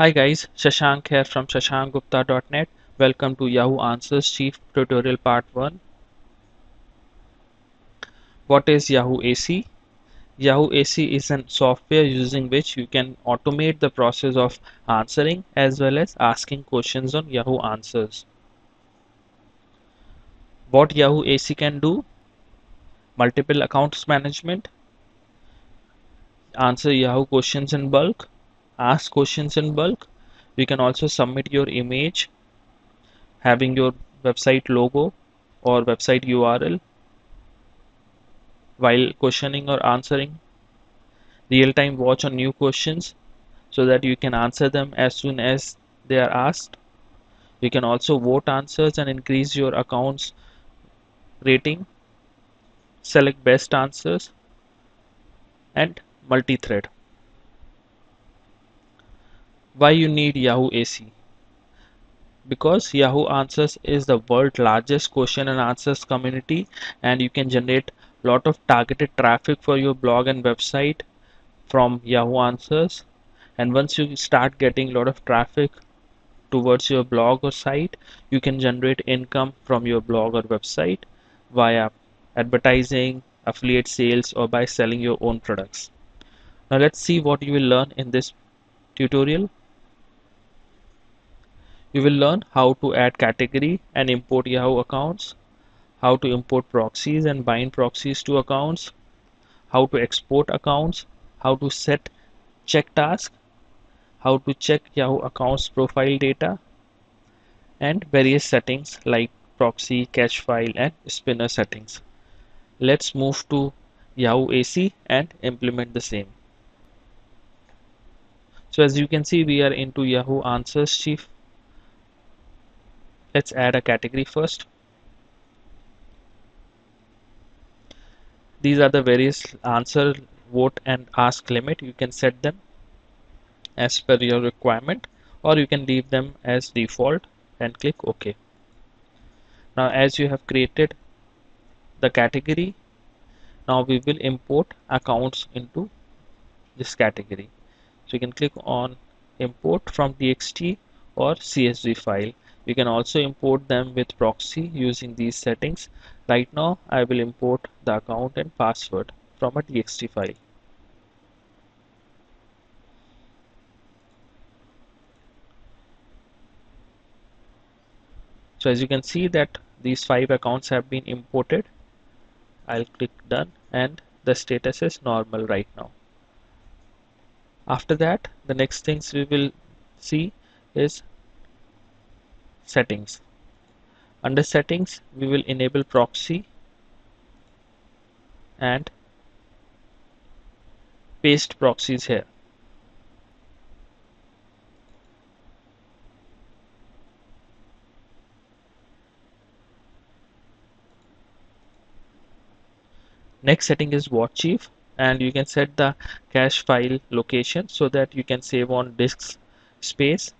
Hi guys, Shashank here from shashankgupta.net. Welcome to Yahoo Answers Chief Tutorial Part 1. What is Yahoo AC? Yahoo AC is a software using which you can automate the process of answering as well as asking questions on Yahoo Answers. What Yahoo AC can do? Multiple accounts management, answer Yahoo questions in bulk, ask questions in bulk you can also submit your image having your website logo or website URL while questioning or answering real-time watch on new questions so that you can answer them as soon as they are asked you can also vote answers and increase your accounts rating select best answers and multi-thread why you need Yahoo AC? Because Yahoo Answers is the world's largest question and answers community and you can generate lot of targeted traffic for your blog and website from Yahoo Answers. And once you start getting a lot of traffic towards your blog or site you can generate income from your blog or website via advertising affiliate sales or by selling your own products. Now let's see what you will learn in this tutorial. You will learn how to add category and import Yahoo accounts, how to import proxies and bind proxies to accounts, how to export accounts, how to set check task, how to check Yahoo accounts profile data, and various settings like proxy, cache file, and spinner settings. Let's move to Yahoo AC and implement the same. So as you can see, we are into Yahoo Answers Chief let's add a category first these are the various answer vote and ask limit. You can set them as per your requirement or you can leave them as default and click OK. Now as you have created the category now we will import accounts into this category. So you can click on import from txt or csv file you can also import them with proxy using these settings. Right now I will import the account and password from a txt file. So as you can see that these five accounts have been imported I'll click done and the status is normal right now. After that the next things we will see is settings. Under settings we will enable proxy and paste proxies here. Next setting is watch chief and you can set the cache file location so that you can save on disk space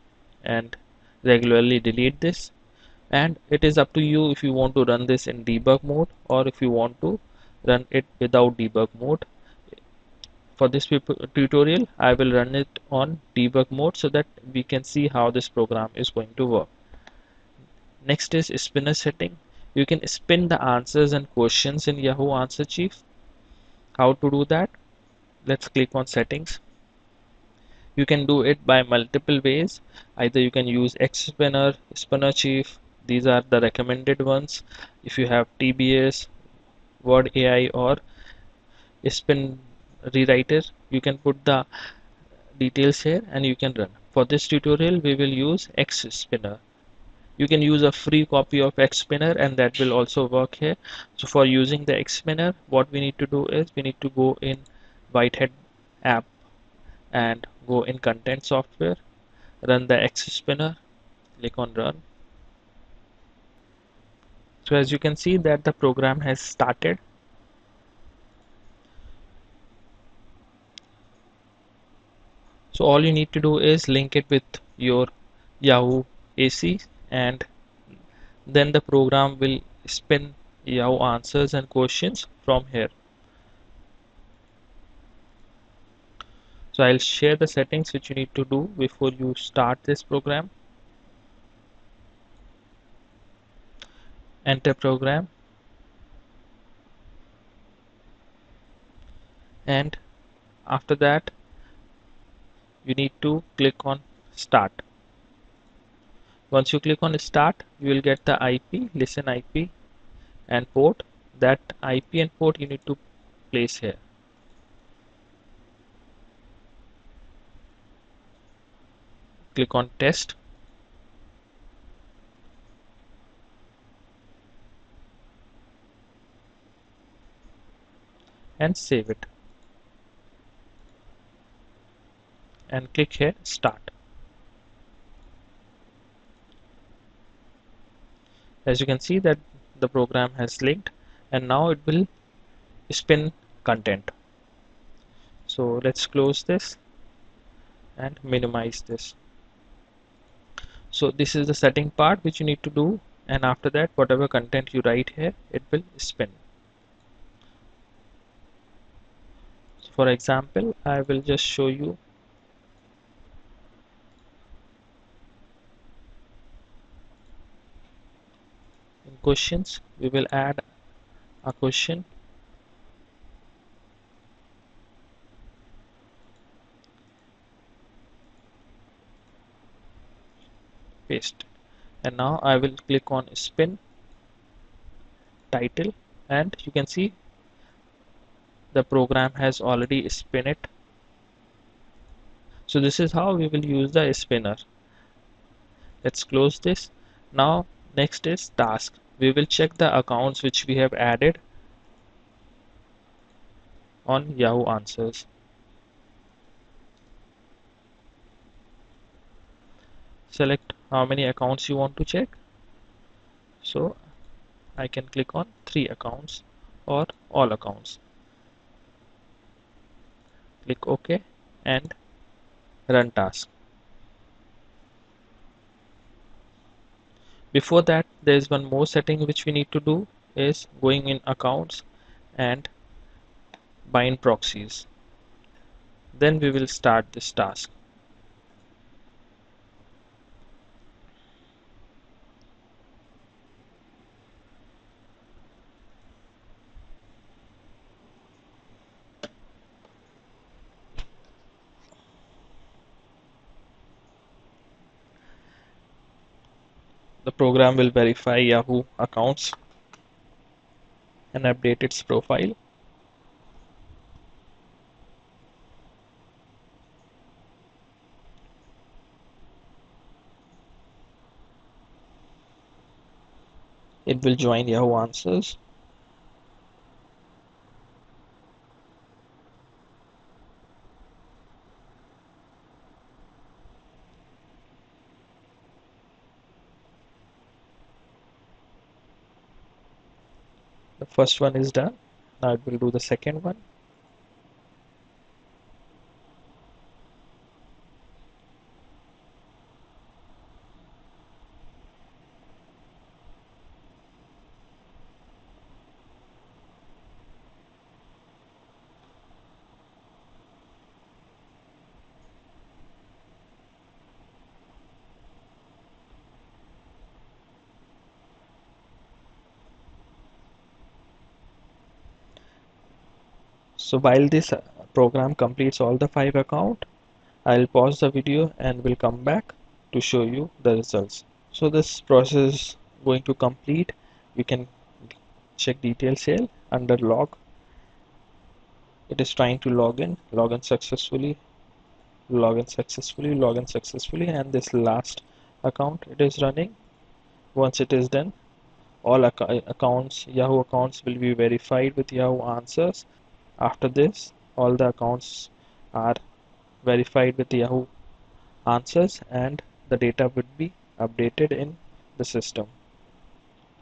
and regularly delete this. And it is up to you if you want to run this in debug mode or if you want to run it without debug mode. For this tutorial I will run it on debug mode so that we can see how this program is going to work. Next is spinner setting. You can spin the answers and questions in Yahoo Answer Chief. How to do that? Let's click on settings you can do it by multiple ways. Either you can use xspinner spinner chief. These are the recommended ones. If you have tbs word ai or spin rewriter you can put the details here and you can run. For this tutorial we will use xspinner. You can use a free copy of xspinner and that will also work here. So for using the xspinner what we need to do is we need to go in whitehead app and go in content software run the X spinner click on run. So as you can see that the program has started. So all you need to do is link it with your Yahoo AC and then the program will spin Yahoo answers and questions from here so I'll share the settings which you need to do before you start this program. Enter program. And after that you need to click on start. Once you click on start you will get the IP listen IP and port. That IP and port you need to place here click on test. And save it. And click here start. As you can see that the program has linked and now it will spin content. So let's close this and minimize this so this is the setting part which you need to do. And after that whatever content you write here it will spin. For example I will just show you. In questions we will add a question and now I will click on spin title and you can see the program has already spin it. So this is how we will use the spinner. Let's close this. Now next is task. We will check the accounts which we have added on Yahoo Answers. Select how many accounts you want to check. So I can click on three accounts or all accounts. Click OK and run task. Before that there is one more setting which we need to do is going in accounts and bind proxies. Then we will start this task the program will verify Yahoo accounts and update its profile. It will join Yahoo Answers. First one is done. Now it will do the second one so while this uh, program completes all the five account I'll pause the video and will come back to show you the results. So this process is going to complete. You can check details here under log. It is trying to log in log in successfully log in successfully log in successfully and this last account it is running. Once it is done all ac accounts yahoo accounts will be verified with yahoo answers after this all the accounts are verified with Yahoo answers and the data would be updated in the system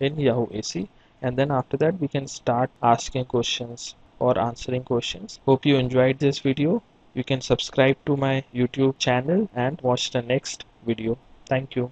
in Yahoo AC and then after that we can start asking questions or answering questions. Hope you enjoyed this video. You can subscribe to my youtube channel and watch the next video. Thank you